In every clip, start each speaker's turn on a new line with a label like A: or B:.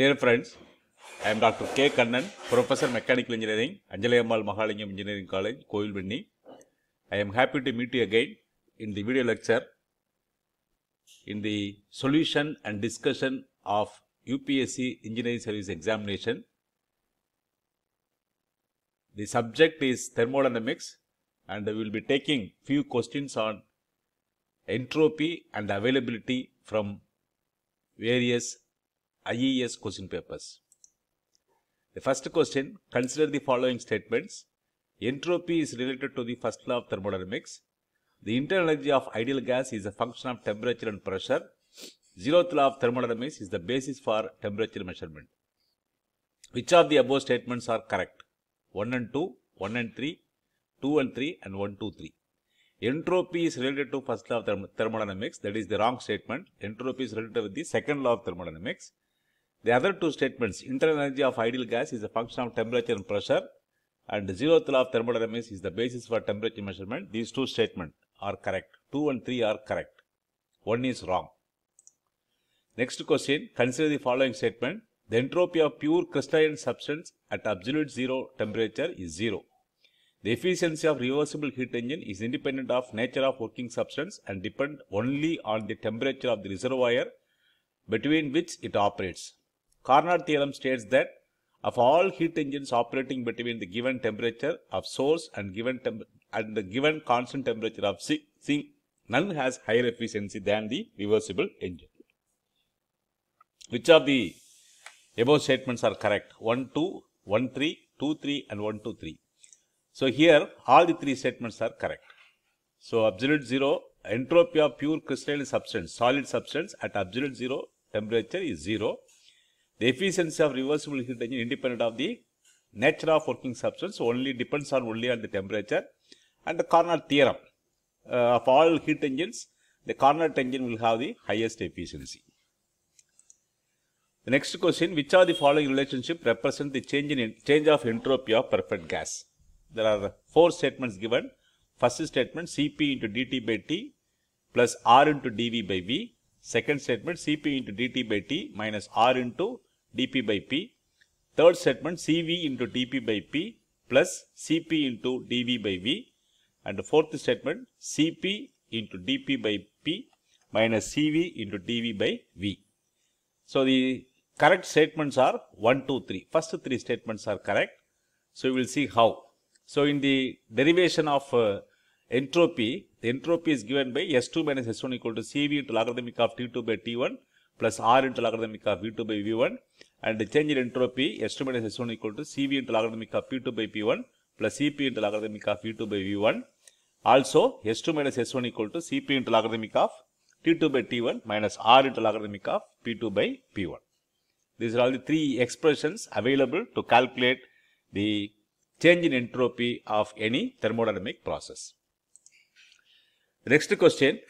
A: Dear friends, I am Dr. K. Kannan, Professor Mechanical Engineering, Anjalayammal Mahalingam Engineering College, Kovilvenni. I am happy to meet you again in the video lecture in the solution and discussion of UPSC Engineering Service Examination. The subject is thermodynamics and we will be taking few questions on entropy and availability from various IES question papers. The first question, consider the following statements. Entropy is related to the first law of thermodynamics. The internal energy of ideal gas is a function of temperature and pressure. Zeroth law of thermodynamics is the basis for temperature measurement. Which of the above statements are correct? 1 and 2, 1 and 3, 2 and 3 and 1, 2, 3. Entropy is related to first law of thermodynamics. That is the wrong statement. Entropy is related with the second law of thermodynamics. The other two statements, internal energy of ideal gas is a function of temperature and pressure and zeroth law of thermodynamics is the basis for temperature measurement. These two statements are correct. 2 and 3 are correct. 1 is wrong. Next question, consider the following statement. The entropy of pure crystalline substance at absolute zero temperature is zero. The efficiency of reversible heat engine is independent of nature of working substance and depend only on the temperature of the reservoir between which it operates. Carnot theorem states that of all heat engines operating between the given temperature of source and given and the given constant temperature of sink, none has higher efficiency than the reversible engine. Which of the above statements are correct? 1, 2, 1, 3, 2, 3 and 1, 2, 3. So here all the three statements are correct. So absolute zero entropy of pure crystalline substance, solid substance at absolute zero temperature is zero. The efficiency of reversible heat engine independent of the nature of working substance only depends on only on the temperature and the Carnot theorem uh, of all heat engines the Carnot engine will have the highest efficiency. The next question which are the following relationship represent the change in change of entropy of perfect gas? There are four statements given. First statement Cp into dT by T plus R into dV by V. Second statement Cp into dT by T minus R into dP by P. Third statement Cv into dP by P plus Cp into dV by V. And the fourth statement Cp into dP by P minus Cv into dV by V. So the correct statements are 1, 2, 3. First three statements are correct. So we will see how. So in the derivation of uh, entropy, the entropy is given by S2 minus S1 equal to Cv into logarithmic of T2 by T1 plus R into logarithmic of V2 by V1 and the change in entropy S2 S1 equal to Cv into logarithmic of P2 by P1 plus Cp into logarithmic of V2 by V1. Also S2 minus S1 equal to Cp into logarithmic of T2 by T1 minus R into logarithmic of P2 by P1. These are all the three expressions available to calculate the change in entropy of any thermodynamic process. The next question,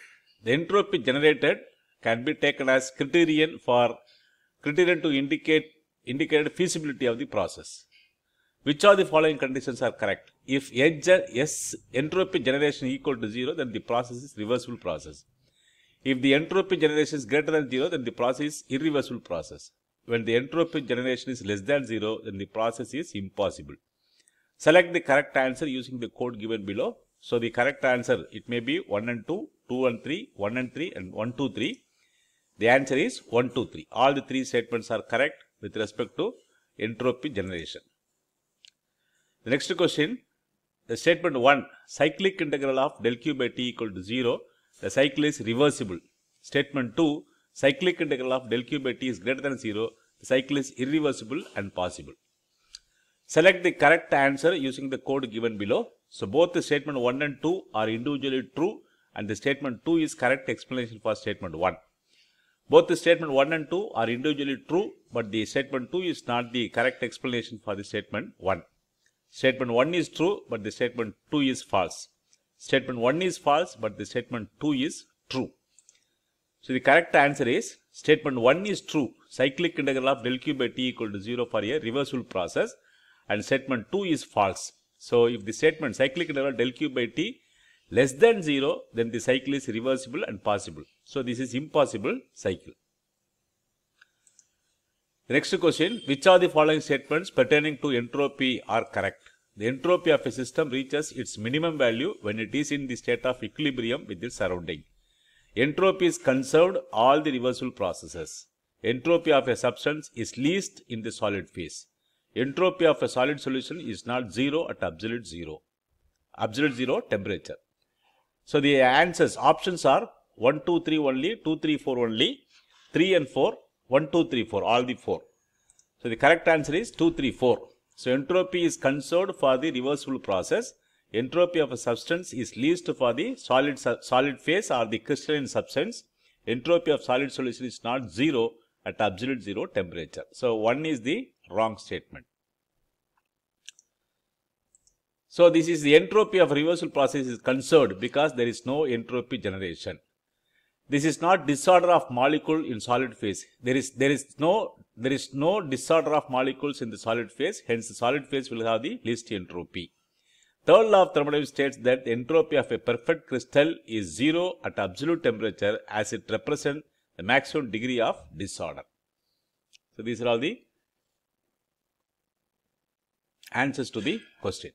A: the entropy generated can be taken as criterion for criterion to indicate indicate feasibility of the process. Which of the following conditions are correct? If S entropy generation equal to 0, then the process is reversible process. If the entropy generation is greater than 0, then the process is irreversible process. When the entropy generation is less than 0, then the process is impossible. Select the correct answer using the code given below. So the correct answer, it may be 1 and 2, 2 and 3, 1 and 3 and 1, 2, 3. The answer is 1, 2, 3. All the three statements are correct with respect to entropy generation. The next question, the statement 1, cyclic integral of del q by t equal to 0, the cycle is reversible. Statement 2, cyclic integral of del q by t is greater than 0, the cycle is irreversible and possible. Select the correct answer using the code given below. So both the statement 1 and 2 are individually true and the statement 2 is correct explanation for statement 1. Both the statement 1 and 2 are individually true but the statement 2 is not the correct explanation for the statement 1. Statement 1 is true but the statement 2 is false. Statement 1 is false but the statement 2 is true. So the correct answer is statement 1 is true. Cyclic integral of del q by t equal to 0 for a reversible process and statement 2 is false. So if the statement cyclic integral del q by t less than 0 then the cycle is reversible and possible. So this is impossible cycle. The next question, which are the following statements pertaining to entropy are correct? The entropy of a system reaches its minimum value when it is in the state of equilibrium with its surrounding. Entropy is conserved all the reversible processes. Entropy of a substance is least in the solid phase. Entropy of a solid solution is not zero at absolute zero. Absolute zero temperature. So the answers, options are 1, 2, 3 only, 2, 3, 4 only, 3 and 4, 1, 2, 3, 4, all the 4. So the correct answer is 2, 3, 4. So entropy is conserved for the reversible process. Entropy of a substance is least for the solid, solid phase or the crystalline substance. Entropy of solid solution is not zero at absolute zero temperature. So 1 is the wrong statement. So this is the entropy of reversal process is conserved because there is no entropy generation. This is not disorder of molecule in solid phase. There is there is no there is no disorder of molecules in the solid phase. Hence, the solid phase will have the least entropy. Third law of thermodynamics states that the entropy of a perfect crystal is zero at absolute temperature as it represents the maximum degree of disorder. So these are all the answers to the question.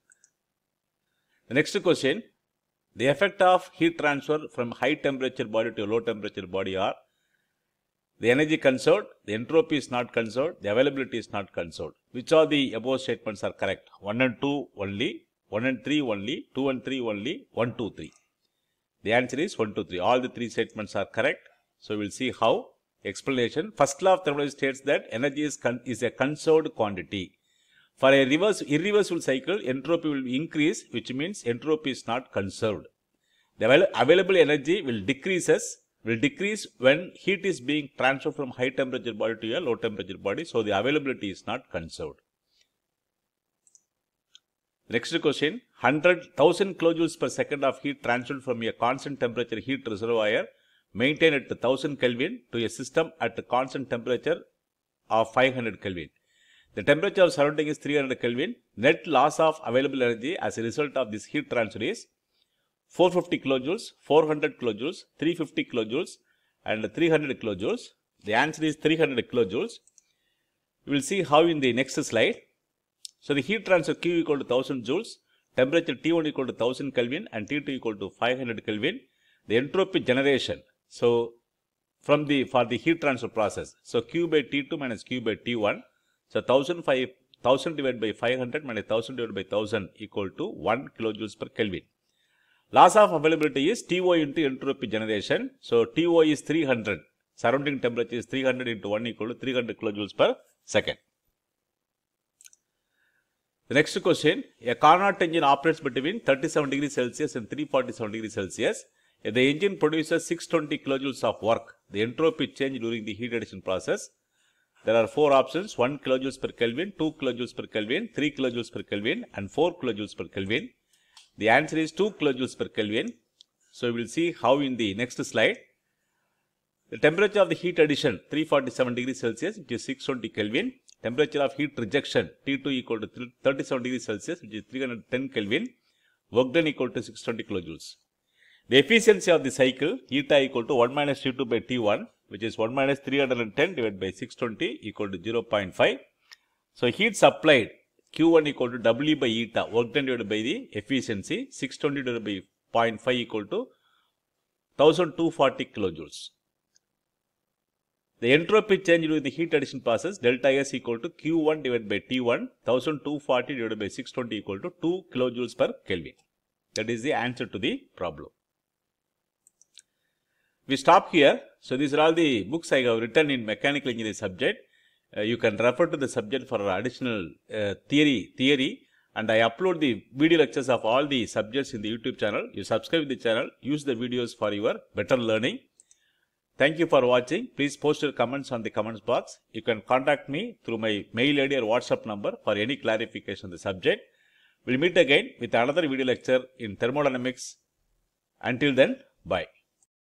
A: The next question, the effect of heat transfer from high temperature body to low temperature body are the energy conserved, the entropy is not conserved, the availability is not conserved. Which of the above statements are correct? 1 and 2 only, 1 and 3 only, 2 and 3 only, 1, 2, 3. The answer is 1, 2, 3. All the three statements are correct. So, we will see how. Explanation. First law of thermodynamics states that energy is, is a conserved quantity. For a reverse, irreversible cycle, entropy will increase, which means entropy is not conserved. The available energy will decreases will decrease when heat is being transferred from high temperature body to a low temperature body. So, the availability is not conserved. Next question, 100,000 kilojoules per second of heat transferred from a constant temperature heat reservoir maintained at 1000 Kelvin to a system at a constant temperature of 500 Kelvin. The temperature of surrounding is 300 Kelvin. Net loss of available energy as a result of this heat transfer is 450 kilojoules, 400 kilojoules, 350 kilojoules and 300 kilojoules. The answer is 300 kilojoules. We will see how in the next slide. So, the heat transfer Q equal to 1000 joules, temperature T1 equal to 1000 Kelvin and T2 equal to 500 Kelvin. The entropy generation. So, from the for the heat transfer process. So, Q by T2 minus Q by T1. So, 1000, 1000 divided by 500 minus 1000 divided by 1000 equal to 1 kilojoules per Kelvin. Loss of availability is TO into entropy generation. So, TO is 300. Surrounding temperature is 300 into 1 equal to 300 kilojoules per second. The next question, a Carnot engine operates between 37 degrees Celsius and 347 degrees Celsius. If the engine produces 620 kilojoules of work, the entropy change during the heat addition process. There are four options, 1 kilojoules per Kelvin, 2 kilojoules per Kelvin, 3 kilojoules per Kelvin and 4 kilojoules per Kelvin. The answer is 2 kilojoules per Kelvin. So, we will see how in the next slide. The temperature of the heat addition 347 degrees Celsius which is 620 Kelvin. Temperature of heat rejection T2 equal to 37 degrees Celsius which is 310 Kelvin. Work done equal to 620 kilojoules. The efficiency of the cycle eta equal to 1 minus T2 by T1 which is 1 minus 310 divided by 620 equal to 0.5. So, heat supplied Q1 equal to W by eta, work done divided by the efficiency, 620 divided by 0.5 equal to 1240 kilojoules. The entropy change during the heat addition process, delta S equal to Q1 divided by T1, 1240 divided by 620 equal to 2 kilojoules per Kelvin. That is the answer to the problem. We stop here. So, these are all the books I have written in mechanical engineering subject. Uh, you can refer to the subject for additional uh, theory theory and I upload the video lectures of all the subjects in the YouTube channel. You subscribe the channel, use the videos for your better learning. Thank you for watching. Please post your comments on the comments box. You can contact me through my mail ID or WhatsApp number for any clarification on the subject. We'll meet again with another video lecture in thermodynamics. Until then, bye.